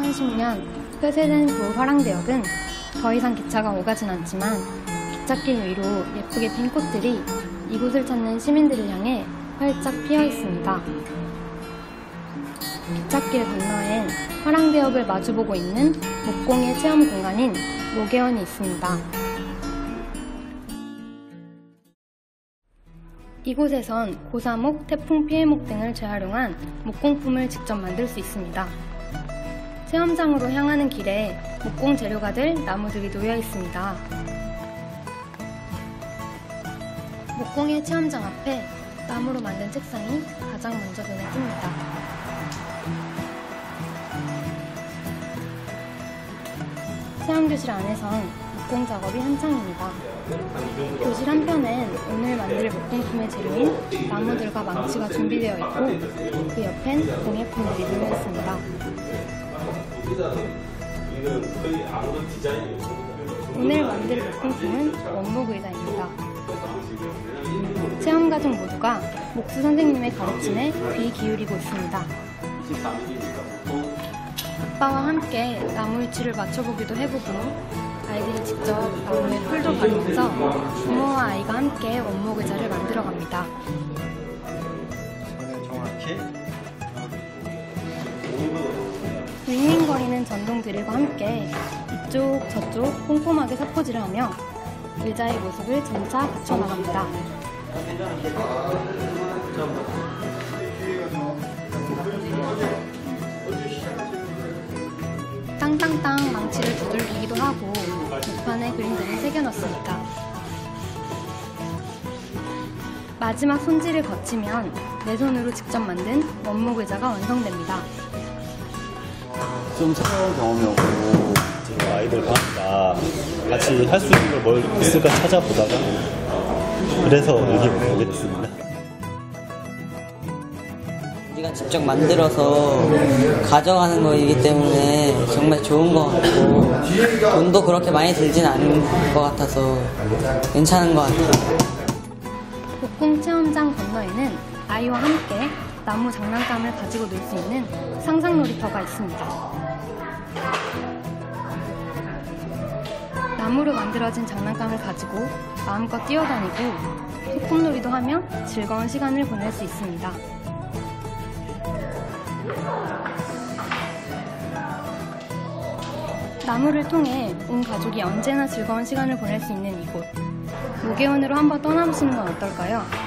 2030년 폐쇄된 구 화랑대역은 더 이상 기차가 오가진 않지만 기찻길 위로 예쁘게 핀 꽃들이 이곳을 찾는 시민들을 향해 활짝 피어 있습니다. 기찻길 건너엔 화랑대역을 마주보고 있는 목공의 체험 공간인 모계원이 있습니다. 이곳에선 고사목, 태풍 피해목 등을 재활용한 목공품을 직접 만들 수 있습니다. 체험장으로 향하는 길에 목공 재료가 될 나무들이 놓여 있습니다. 목공의 체험장 앞에 나무로 만든 책상이 가장 먼저 눈에 띕니다. 체험교실 안에선 목공 작업이 한창입니다. 교실 한편엔 오늘 만들 목공품의 재료인 나무들과 망치가 준비되어 있고 그 옆엔 공예품들이 놓여 있습니다. 오늘 만들 목공품은 원목 의자입니다. 체험 가족 모두가 목수 선생님의 가르침에 귀 기울이고 있습니다. 아빠와 함께 나무 위치를 맞춰보기도 해보고 아이들이 직접 나무에 풀도 바르면서 부모와 아이가 함께 원목 의자를 만들어 갑니다. 윙윙거리는 전동 드릴과 함께 이쪽 저쪽 꼼꼼하게 사포질을 하며 의자의 모습을 점차 갖춰나갑니다. 땅땅땅 망치를 두들기기도 하고 목판에 그림들을 새겨넣습니다. 마지막 손질을 거치면 내 손으로 직접 만든 원목 의자가 완성됩니다. 좀 새로운 경험이었고 제가 아이들 방학다 같이 할 수 있는 걸 뭘 있을까 찾아보다가 그래서 여기 오게 됐습니다. 우리가 직접 만들어서 가져가는 거이기 때문에 정말 좋은 것 같고 돈도 그렇게 많이 들진 않은 것 같아서 괜찮은 것 같아요. 복공 체험장 건너에는 아이와 함께 나무 장난감을 가지고 놀 수 있는 상상 놀이터가 있습니다. 나무로 만들어진 장난감을 가지고 마음껏 뛰어다니고 소꿉놀이도 하며 즐거운 시간을 보낼 수 있습니다. 나무를 통해 온 가족이 언제나 즐거운 시간을 보낼 수 있는 이곳. 무계원으로 한번 떠나보시는 건 어떨까요?